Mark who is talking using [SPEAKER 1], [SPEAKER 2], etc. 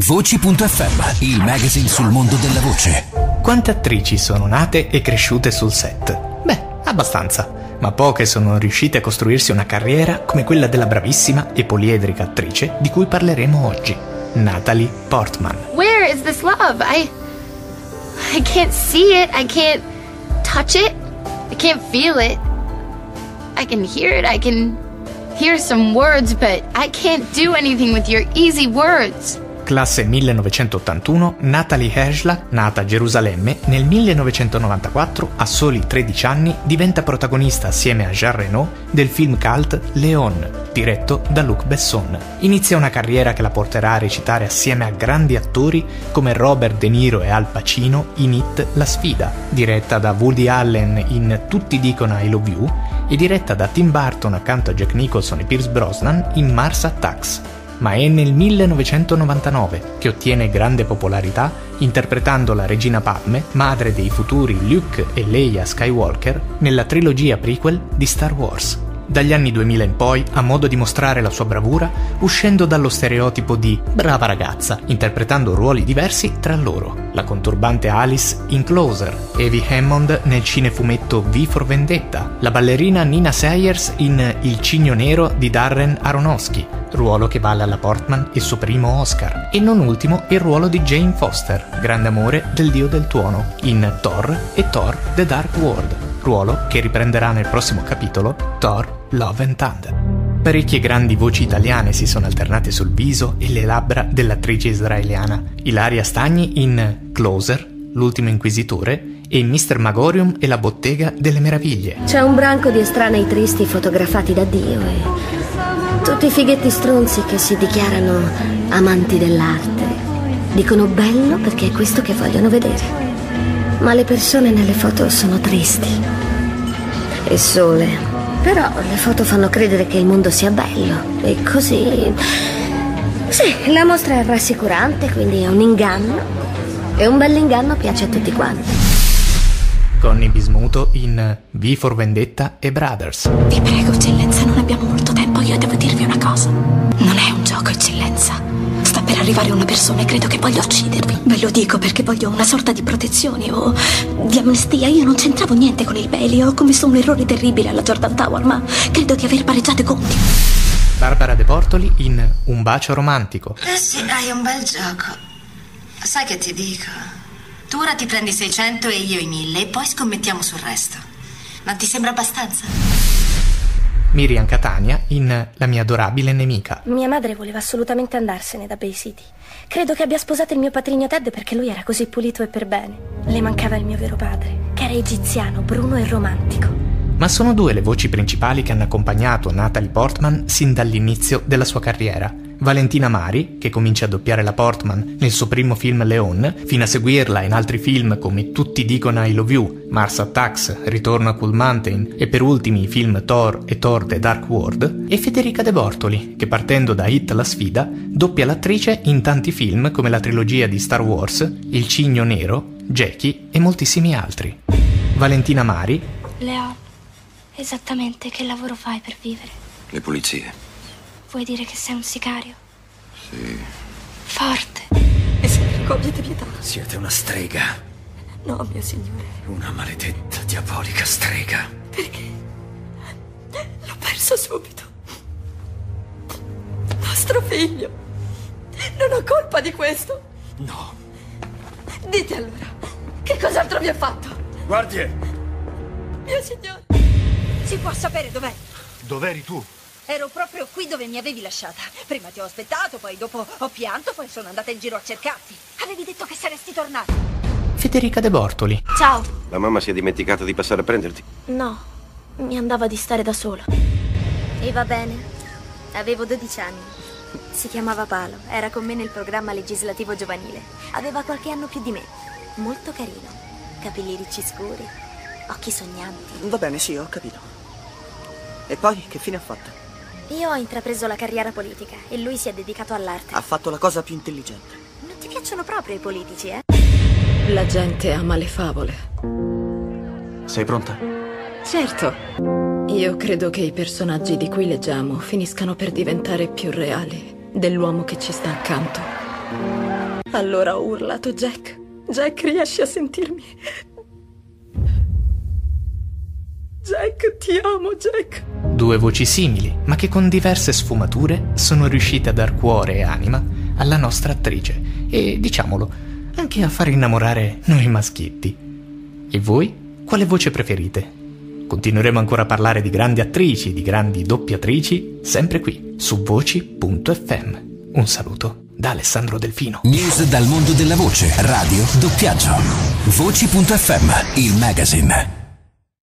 [SPEAKER 1] Voci.fm, il magazine sul mondo della voce.
[SPEAKER 2] Quante attrici sono nate e cresciute sul set? Beh, abbastanza, ma poche sono riuscite a costruirsi una carriera come quella della bravissima e poliedrica attrice di cui parleremo oggi, Natalie Portman.
[SPEAKER 3] Where is this love? I I can't see it. I can't touch it. I can't feel it. I can hear it. I can hear some words, but I can't do anything with your easy words.
[SPEAKER 2] Classe 1981, Natalie Herschlag, nata a Gerusalemme, nel 1994, a soli 13 anni, diventa protagonista assieme a Jean Reno del film cult Léon, diretto da Luc Besson. Inizia una carriera che la porterà a recitare assieme a grandi attori come Robert De Niro e Al Pacino in Hit La sfida, diretta da Woody Allen in Tutti dicono I love you e diretta da Tim Burton accanto a Jack Nicholson e Pierce Brosnan in Mars Attacks ma è nel 1999 che ottiene grande popolarità interpretando la regina Padme, madre dei futuri Luke e Leia Skywalker, nella trilogia prequel di Star Wars. Dagli anni 2000 in poi ha modo di mostrare la sua bravura uscendo dallo stereotipo di brava ragazza, interpretando ruoli diversi tra loro. La conturbante Alice in Closer, Evie Hammond nel cinefumetto V for Vendetta, la ballerina Nina Sayers in Il cigno nero di Darren Aronofsky, ruolo che vale alla Portman il suo primo Oscar, e non ultimo il ruolo di Jane Foster, grande amore del dio del tuono, in Thor e Thor The Dark World, ruolo che riprenderà nel prossimo capitolo Thor Love and Thunder. Parecchie grandi voci italiane si sono alternate sul viso e le labbra dell'attrice israeliana. Ilaria Stagni in Closer, L'ultimo inquisitore, e Mr. Magorium e la bottega delle meraviglie.
[SPEAKER 4] C'è un branco di estranei tristi fotografati da Dio e tutti i fighetti stronzi che si dichiarano amanti dell'arte. Dicono bello perché è questo che vogliono vedere. Ma le persone nelle foto sono tristi e sole però le foto fanno credere che il mondo sia bello e così... Sì, la mostra è rassicurante, quindi è un inganno. E un bell'inganno piace a tutti quanti.
[SPEAKER 2] Connie Bismuto in V for Vendetta e Brothers.
[SPEAKER 5] Vi prego, eccellenza, non abbiamo molto tempo, io devo dirvi una cosa. Non è un gioco, eccellenza. Per arrivare una persona e credo che voglia uccidervi. Ve lo dico perché voglio una sorta di protezione o di amnestia. Io non c'entravo niente con il Bailey, ho commesso un errore terribile alla Jordan Tower, ma credo di aver pareggiato i conti.
[SPEAKER 2] Barbara De Portoli in Un bacio romantico.
[SPEAKER 6] Eh sì, hai un bel gioco. Sai che ti dico? Tu ora ti prendi 600 e io i 1000 e poi scommettiamo sul resto. Non ti sembra abbastanza?
[SPEAKER 2] Miriam Catania in La mia adorabile nemica.
[SPEAKER 4] Mia madre voleva assolutamente andarsene da Bay City. Credo che abbia sposato il mio patrigno Ted perché lui era così pulito e per bene. Le mancava il mio vero padre, che era egiziano, bruno e romantico.
[SPEAKER 2] Ma sono due le voci principali che hanno accompagnato Natalie Portman sin dall'inizio della sua carriera. Valentina Mari, che comincia a doppiare la Portman nel suo primo film Leon, fino a seguirla in altri film come Tutti dicono I Love You, Mars Attacks, Ritorno a Cool Mountain e per ultimi i film Thor e Thor The Dark World, e Federica De Bortoli, che partendo da Hit la sfida, doppia l'attrice in tanti film come la trilogia di Star Wars, Il Cigno Nero, Jackie e moltissimi altri. Valentina Mari.
[SPEAKER 7] Leo, esattamente che lavoro fai per vivere?
[SPEAKER 8] Le pulizie.
[SPEAKER 7] Vuoi dire che sei un sicario?
[SPEAKER 8] Sì.
[SPEAKER 7] Forte.
[SPEAKER 5] E se cogliete pietà.
[SPEAKER 8] Siete una strega.
[SPEAKER 5] No, mio signore.
[SPEAKER 8] Una maledetta, diabolica strega.
[SPEAKER 5] Perché? L'ho perso subito. Nostro figlio. Non ho colpa di questo.
[SPEAKER 8] No.
[SPEAKER 5] Dite allora, che cos'altro mi ha fatto?
[SPEAKER 8] Guardie!
[SPEAKER 5] Mio signore.
[SPEAKER 9] Si può sapere dov'è?
[SPEAKER 8] Dov'eri tu?
[SPEAKER 9] Ero proprio qui dove mi avevi lasciata. Prima ti ho aspettato, poi dopo ho pianto, poi sono andata in giro a cercarti. Avevi detto che saresti tornata.
[SPEAKER 2] Federica De Bortoli.
[SPEAKER 4] Ciao.
[SPEAKER 8] La mamma si è dimenticata di passare a prenderti.
[SPEAKER 4] No, mi andava di stare da sola. E va bene. Avevo 12 anni. Si chiamava Palo, era con me nel programma legislativo giovanile. Aveva qualche anno più di me. Molto carino. Capelli ricci scuri, occhi sognanti.
[SPEAKER 10] Va bene, sì, ho capito. E poi che fine ha fatto?
[SPEAKER 4] Io ho intrapreso la carriera politica e lui si è dedicato all'arte.
[SPEAKER 10] Ha fatto la cosa più intelligente.
[SPEAKER 4] Non ti piacciono proprio i politici, eh?
[SPEAKER 11] La gente ama le favole.
[SPEAKER 10] Sei pronta?
[SPEAKER 11] Certo. Io credo che i personaggi di cui leggiamo finiscano per diventare più reali dell'uomo che ci sta accanto.
[SPEAKER 5] Allora ho urlato, Jack. Jack, riesci a sentirmi? Jack, ti amo, Jack.
[SPEAKER 2] Due voci simili, ma che con diverse sfumature sono riuscite a dar cuore e anima alla nostra attrice e, diciamolo, anche a far innamorare noi maschietti. E voi? Quale voce preferite? Continueremo ancora a parlare di grandi attrici, di grandi doppiatrici, sempre qui, su voci.fm. Un saluto da Alessandro Delfino.
[SPEAKER 1] News dal mondo della voce, radio, doppiaggio. Voci.fm, il magazine.